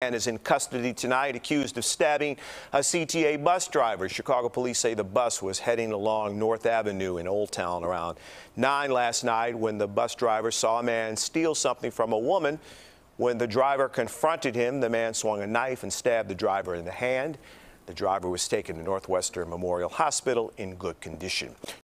man is in custody tonight accused of stabbing a CTA bus driver. Chicago police say the bus was heading along North Avenue in Old Town around 9 last night when the bus driver saw a man steal something from a woman. When the driver confronted him, the man swung a knife and stabbed the driver in the hand. The driver was taken to Northwestern Memorial Hospital in good condition.